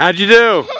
How'd you do?